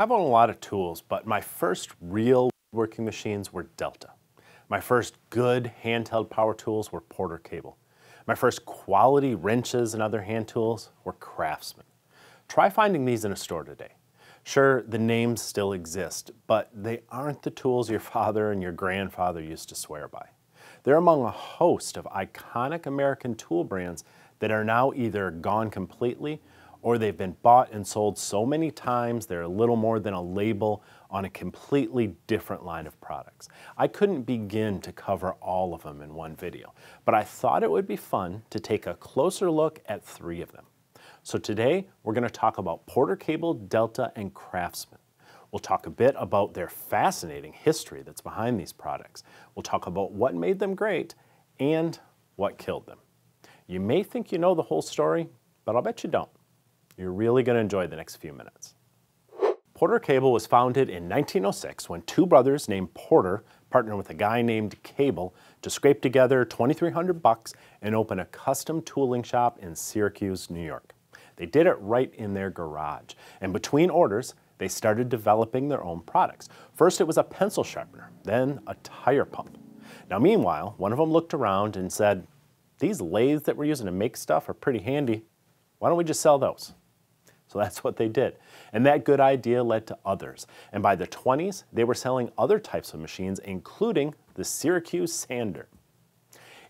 I've owned a lot of tools, but my first real working machines were Delta. My first good handheld power tools were Porter Cable. My first quality wrenches and other hand tools were Craftsman. Try finding these in a store today. Sure, the names still exist, but they aren't the tools your father and your grandfather used to swear by. They're among a host of iconic American tool brands that are now either gone completely or they've been bought and sold so many times they're a little more than a label on a completely different line of products. I couldn't begin to cover all of them in one video, but I thought it would be fun to take a closer look at three of them. So today we're going to talk about Porter Cable, Delta, and Craftsman. We'll talk a bit about their fascinating history that's behind these products. We'll talk about what made them great and what killed them. You may think you know the whole story, but I'll bet you don't. You're really going to enjoy the next few minutes. Porter Cable was founded in 1906 when two brothers named Porter partnered with a guy named Cable to scrape together 2,300 bucks and open a custom tooling shop in Syracuse, New York. They did it right in their garage. And between orders, they started developing their own products. First, it was a pencil sharpener, then a tire pump. Now, meanwhile, one of them looked around and said, these lathes that we're using to make stuff are pretty handy. Why don't we just sell those? So that's what they did. And that good idea led to others. And by the 20s, they were selling other types of machines, including the Syracuse Sander.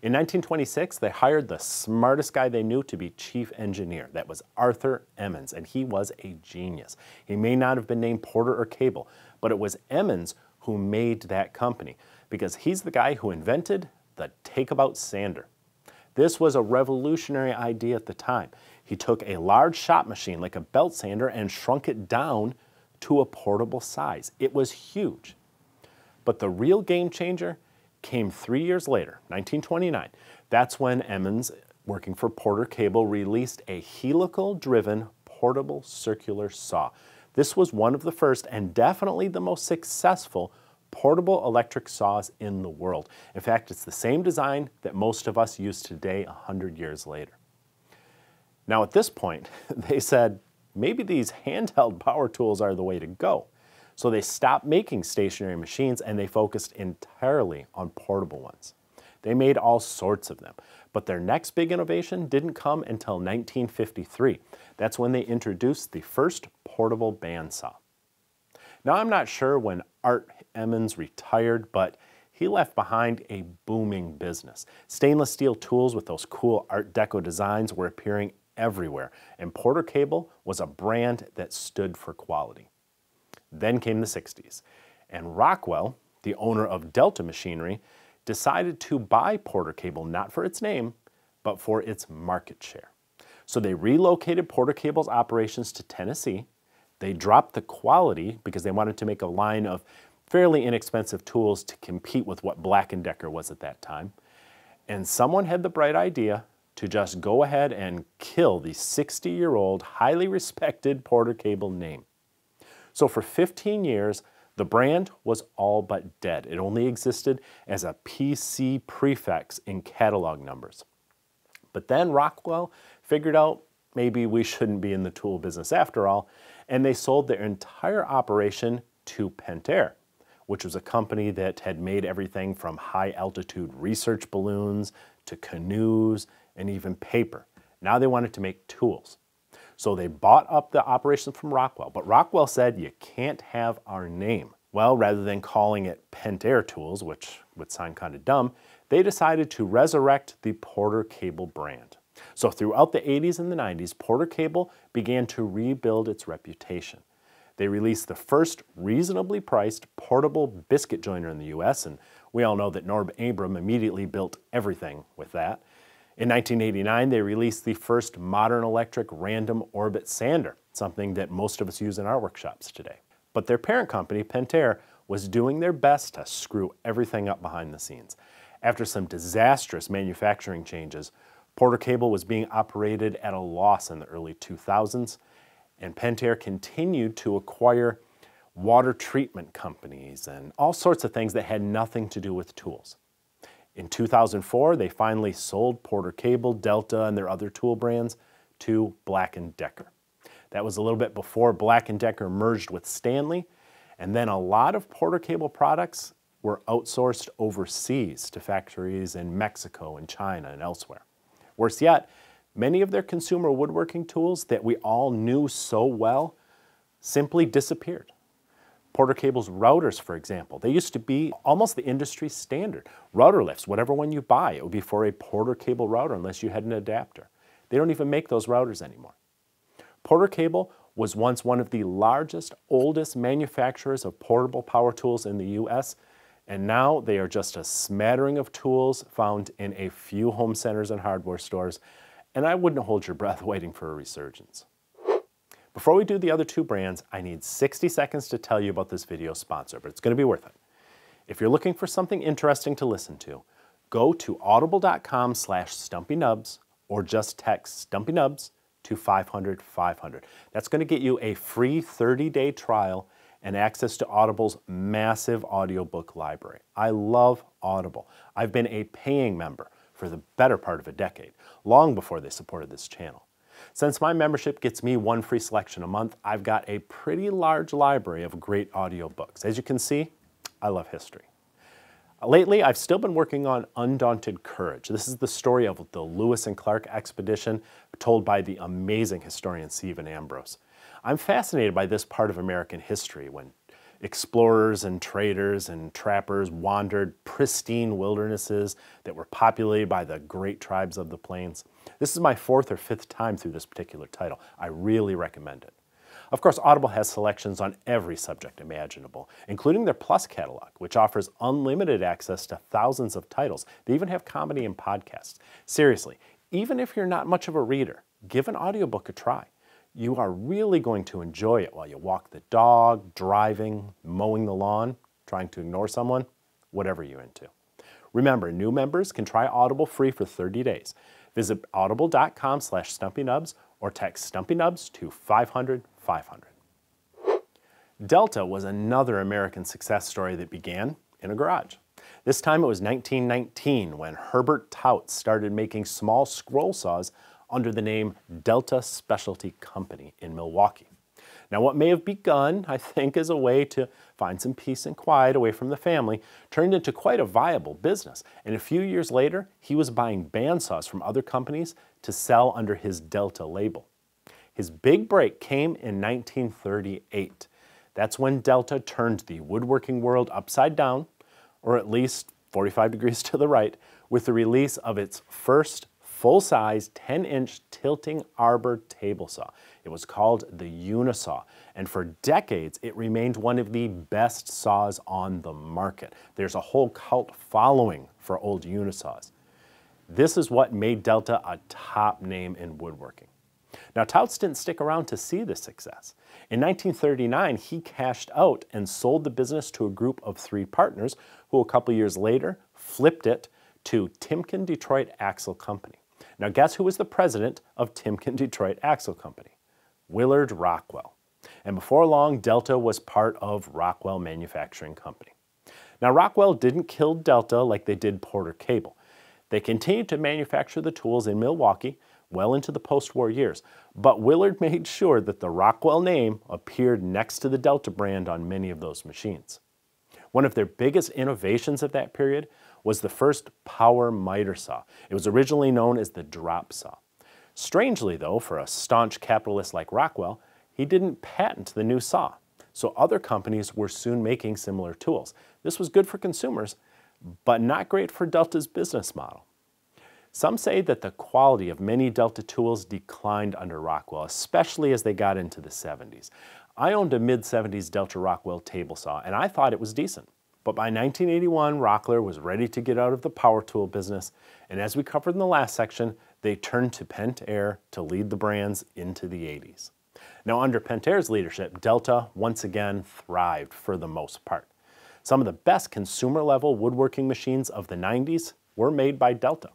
In 1926, they hired the smartest guy they knew to be chief engineer. That was Arthur Emmons, and he was a genius. He may not have been named Porter or Cable, but it was Emmons who made that company because he's the guy who invented the takeabout sander. This was a revolutionary idea at the time. He took a large shop machine like a belt sander and shrunk it down to a portable size. It was huge. But the real game changer came three years later, 1929. That's when Emmons, working for Porter Cable, released a helical-driven portable circular saw. This was one of the first and definitely the most successful portable electric saws in the world. In fact, it's the same design that most of us use today 100 years later. Now at this point, they said, maybe these handheld power tools are the way to go. So they stopped making stationary machines and they focused entirely on portable ones. They made all sorts of them, but their next big innovation didn't come until 1953. That's when they introduced the first portable bandsaw. Now I'm not sure when Art Emmons retired, but he left behind a booming business. Stainless steel tools with those cool Art Deco designs were appearing everywhere, and Porter Cable was a brand that stood for quality. Then came the 60s, and Rockwell, the owner of Delta Machinery, decided to buy Porter Cable not for its name, but for its market share. So they relocated Porter Cable's operations to Tennessee. They dropped the quality because they wanted to make a line of fairly inexpensive tools to compete with what Black & Decker was at that time. And someone had the bright idea to just go ahead and kill the 60-year-old, highly respected Porter Cable name. So for 15 years, the brand was all but dead. It only existed as a PC prefix in catalog numbers. But then Rockwell figured out maybe we shouldn't be in the tool business after all, and they sold their entire operation to Pentair, which was a company that had made everything from high altitude research balloons to canoes and even paper. Now they wanted to make tools. So they bought up the operation from Rockwell, but Rockwell said, you can't have our name. Well, rather than calling it Pentair Tools, which would sound kind of dumb, they decided to resurrect the Porter Cable brand. So throughout the 80s and the 90s, Porter Cable began to rebuild its reputation. They released the first reasonably priced portable biscuit joiner in the US, and we all know that Norm Abram immediately built everything with that. In 1989, they released the first modern electric random orbit sander, something that most of us use in our workshops today. But their parent company, Pentair, was doing their best to screw everything up behind the scenes. After some disastrous manufacturing changes, Porter Cable was being operated at a loss in the early 2000s, and Pentair continued to acquire water treatment companies and all sorts of things that had nothing to do with tools. In 2004, they finally sold Porter Cable, Delta, and their other tool brands to Black & Decker. That was a little bit before Black & Decker merged with Stanley, and then a lot of Porter Cable products were outsourced overseas to factories in Mexico and China and elsewhere. Worse yet, many of their consumer woodworking tools that we all knew so well simply disappeared. Porter Cable's routers, for example, they used to be almost the industry standard. Router lifts, whatever one you buy, it would be for a Porter Cable router unless you had an adapter. They don't even make those routers anymore. Porter Cable was once one of the largest, oldest manufacturers of portable power tools in the U.S., and now they are just a smattering of tools found in a few home centers and hardware stores, and I wouldn't hold your breath waiting for a resurgence. Before we do the other two brands, I need 60 seconds to tell you about this video sponsor, but it's going to be worth it. If you're looking for something interesting to listen to, go to audible.com slash stumpynubs or just text stumpynubs to 500 500. That's going to get you a free 30-day trial and access to Audible's massive audiobook library. I love Audible. I've been a paying member for the better part of a decade, long before they supported this channel. Since my membership gets me one free selection a month, I've got a pretty large library of great audiobooks. As you can see, I love history. Lately, I've still been working on Undaunted Courage. This is the story of the Lewis and Clark expedition told by the amazing historian Stephen Ambrose. I'm fascinated by this part of American history when explorers and traders and trappers wandered pristine wildernesses that were populated by the great tribes of the plains. This is my fourth or fifth time through this particular title. I really recommend it. Of course, Audible has selections on every subject imaginable, including their Plus catalog, which offers unlimited access to thousands of titles. They even have comedy and podcasts. Seriously, even if you're not much of a reader, give an audiobook a try. You are really going to enjoy it while you walk the dog, driving, mowing the lawn, trying to ignore someone, whatever you're into. Remember, new members can try Audible free for 30 days. Visit audible.com slash stumpynubs or text stumpynubs to 500 500. Delta was another American success story that began in a garage. This time it was 1919 when Herbert Tautz started making small scroll saws under the name Delta Specialty Company in Milwaukee. Now what may have begun, I think, as a way to find some peace and quiet away from the family, turned into quite a viable business. And a few years later, he was buying bandsaws from other companies to sell under his Delta label. His big break came in 1938. That's when Delta turned the woodworking world upside down, or at least 45 degrees to the right, with the release of its first full-size 10-inch tilting arbor table saw. It was called the Unisaw, and for decades it remained one of the best saws on the market. There's a whole cult following for old Unisaws. This is what made Delta a top name in woodworking. Now, Tautz didn't stick around to see this success. In 1939, he cashed out and sold the business to a group of three partners who a couple years later flipped it to Timken Detroit Axle Company. Now, guess who was the president of Timken Detroit Axle Company? Willard Rockwell. And before long, Delta was part of Rockwell Manufacturing Company. Now, Rockwell didn't kill Delta like they did Porter Cable. They continued to manufacture the tools in Milwaukee, well into the post-war years, but Willard made sure that the Rockwell name appeared next to the Delta brand on many of those machines. One of their biggest innovations of that period was the first power miter saw. It was originally known as the drop saw. Strangely though, for a staunch capitalist like Rockwell, he didn't patent the new saw. So other companies were soon making similar tools. This was good for consumers, but not great for Delta's business model. Some say that the quality of many Delta tools declined under Rockwell, especially as they got into the 70s. I owned a mid-70s Delta Rockwell table saw, and I thought it was decent. But by 1981, Rockwell was ready to get out of the power tool business, and as we covered in the last section, they turned to Pentair to lead the brands into the 80s. Now under Pentair's leadership, Delta once again thrived for the most part. Some of the best consumer-level woodworking machines of the 90s were made by Delta.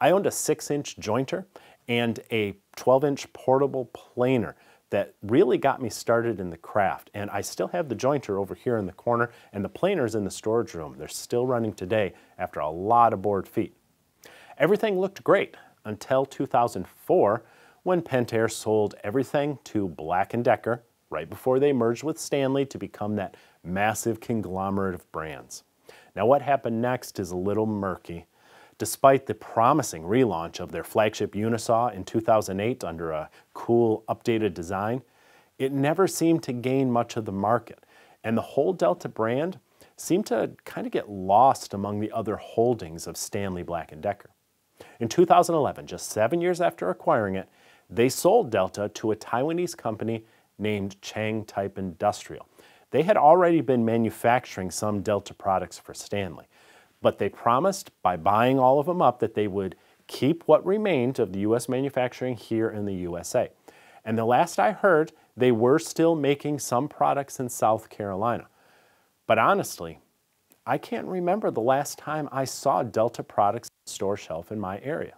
I owned a 6-inch jointer and a 12-inch portable planer that really got me started in the craft. And I still have the jointer over here in the corner and the planer's in the storage room. They're still running today after a lot of board feet. Everything looked great until 2004 when Pentair sold everything to Black & Decker right before they merged with Stanley to become that massive conglomerate of brands. Now what happened next is a little murky. Despite the promising relaunch of their flagship Unisaw in 2008 under a cool updated design, it never seemed to gain much of the market, and the whole Delta brand seemed to kind of get lost among the other holdings of Stanley Black & Decker. In 2011, just seven years after acquiring it, they sold Delta to a Taiwanese company named Chang Type Industrial. They had already been manufacturing some Delta products for Stanley, but they promised by buying all of them up that they would keep what remained of the U.S. manufacturing here in the USA. And the last I heard, they were still making some products in South Carolina. But honestly, I can't remember the last time I saw Delta products store shelf in my area.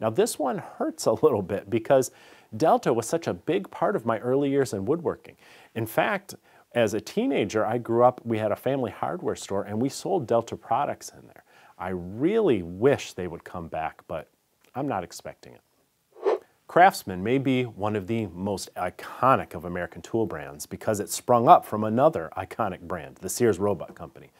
Now this one hurts a little bit because Delta was such a big part of my early years in woodworking. In fact, as a teenager, I grew up, we had a family hardware store and we sold Delta products in there. I really wish they would come back, but I'm not expecting it. Craftsman may be one of the most iconic of American tool brands because it sprung up from another iconic brand, the Sears Roebuck Company.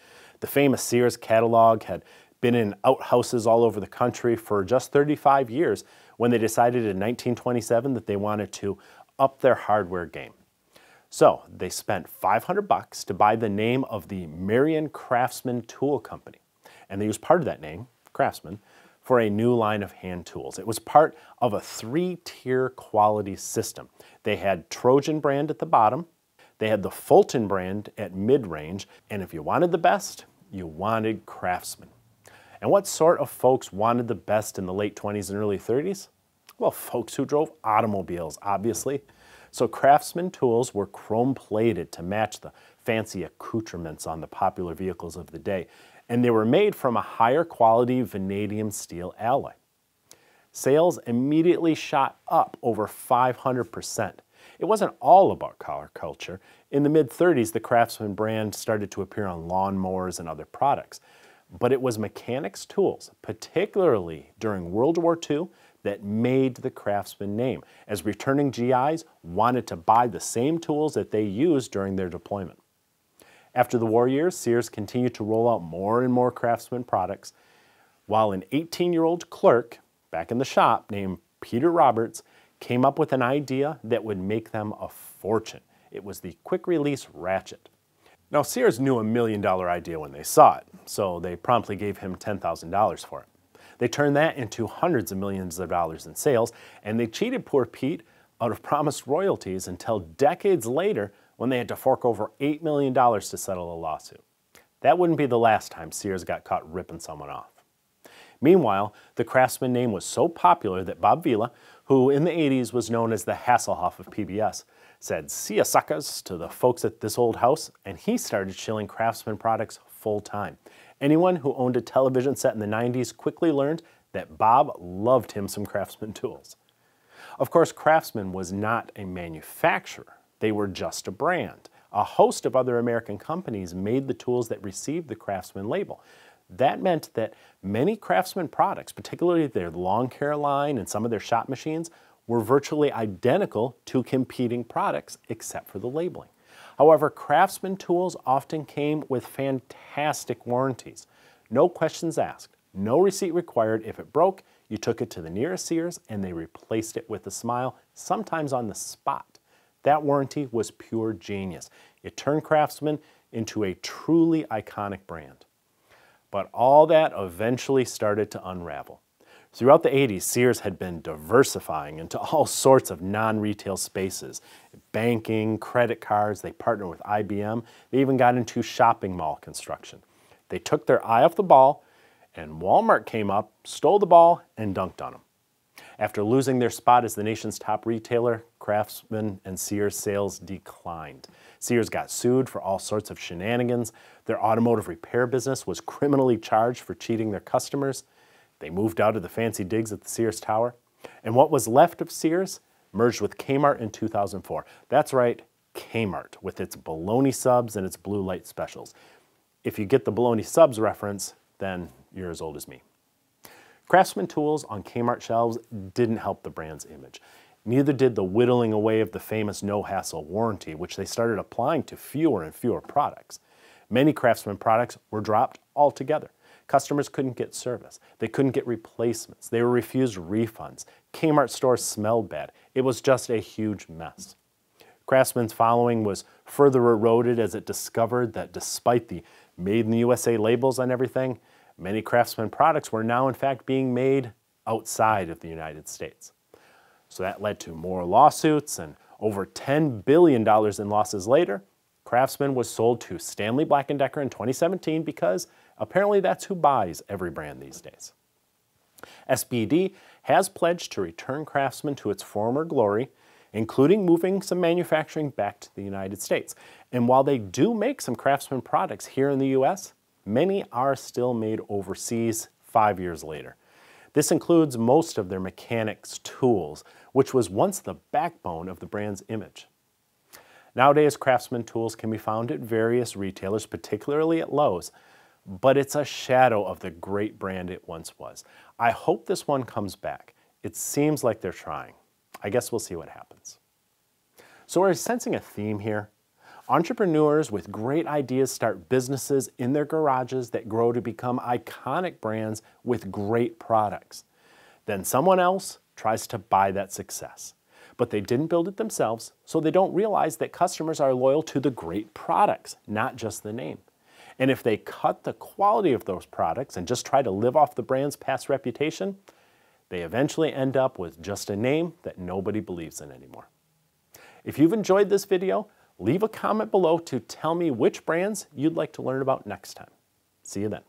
The famous Sears catalog had been in outhouses all over the country for just 35 years when they decided in 1927 that they wanted to up their hardware game. So they spent 500 bucks to buy the name of the Marion Craftsman Tool Company. And they used part of that name, Craftsman, for a new line of hand tools. It was part of a three-tier quality system. They had Trojan brand at the bottom, they had the Fulton brand at mid-range, and if you wanted the best, you wanted Craftsman. And what sort of folks wanted the best in the late 20s and early 30s? Well, folks who drove automobiles, obviously. So Craftsman tools were chrome plated to match the fancy accoutrements on the popular vehicles of the day and they were made from a higher quality vanadium steel alloy. Sales immediately shot up over 500%. It wasn't all about car culture. In the mid-30s, the Craftsman brand started to appear on lawnmowers and other products. But it was mechanics tools, particularly during World War II, that made the Craftsman name, as returning GIs wanted to buy the same tools that they used during their deployment. After the war years, Sears continued to roll out more and more Craftsman products, while an 18-year-old clerk back in the shop named Peter Roberts came up with an idea that would make them a fortune. It was the quick-release ratchet. Now, Sears knew a million-dollar idea when they saw it, so they promptly gave him $10,000 for it. They turned that into hundreds of millions of dollars in sales, and they cheated poor Pete out of promised royalties until decades later when they had to fork over $8 million to settle a lawsuit. That wouldn't be the last time Sears got caught ripping someone off. Meanwhile, the Craftsman name was so popular that Bob Vila, who in the 80s was known as the Hasselhoff of PBS, said, see ya suckers to the folks at this old house, and he started shilling Craftsman products full time. Anyone who owned a television set in the 90s quickly learned that Bob loved him some Craftsman tools. Of course, Craftsman was not a manufacturer. They were just a brand. A host of other American companies made the tools that received the Craftsman label. That meant that many Craftsman products, particularly their lawn care line and some of their shop machines, were virtually identical to competing products except for the labeling. However, Craftsman tools often came with fantastic warranties. No questions asked, no receipt required. If it broke, you took it to the nearest Sears and they replaced it with a smile, sometimes on the spot. That warranty was pure genius. It turned Craftsman into a truly iconic brand. But all that eventually started to unravel. Throughout the 80s, Sears had been diversifying into all sorts of non-retail spaces. Banking, credit cards, they partnered with IBM. They even got into shopping mall construction. They took their eye off the ball, and Walmart came up, stole the ball, and dunked on them. After losing their spot as the nation's top retailer, Craftsman and Sears sales declined. Sears got sued for all sorts of shenanigans. Their automotive repair business was criminally charged for cheating their customers. They moved out of the fancy digs at the Sears Tower. And what was left of Sears merged with Kmart in 2004. That's right, Kmart, with its bologna subs and its blue light specials. If you get the bologna subs reference, then you're as old as me. Craftsman tools on Kmart shelves didn't help the brand's image. Neither did the whittling away of the famous no-hassle warranty, which they started applying to fewer and fewer products. Many Craftsman products were dropped altogether. Customers couldn't get service. They couldn't get replacements. They were refused refunds. Kmart stores smelled bad. It was just a huge mess. Craftsman's following was further eroded as it discovered that despite the made in the USA labels on everything, many Craftsman products were now in fact being made outside of the United States. So that led to more lawsuits and over $10 billion in losses later, Craftsman was sold to Stanley Black & Decker in 2017 because apparently that's who buys every brand these days. SBD has pledged to return Craftsman to its former glory, including moving some manufacturing back to the United States. And while they do make some Craftsman products here in the US, many are still made overseas five years later. This includes most of their mechanics tools, which was once the backbone of the brand's image. Nowadays, Craftsman tools can be found at various retailers, particularly at Lowe's, but it's a shadow of the great brand it once was. I hope this one comes back. It seems like they're trying. I guess we'll see what happens. So we're sensing a theme here. Entrepreneurs with great ideas start businesses in their garages that grow to become iconic brands with great products. Then someone else tries to buy that success. But they didn't build it themselves, so they don't realize that customers are loyal to the great products, not just the name. And if they cut the quality of those products and just try to live off the brand's past reputation, they eventually end up with just a name that nobody believes in anymore. If you've enjoyed this video, Leave a comment below to tell me which brands you'd like to learn about next time. See you then.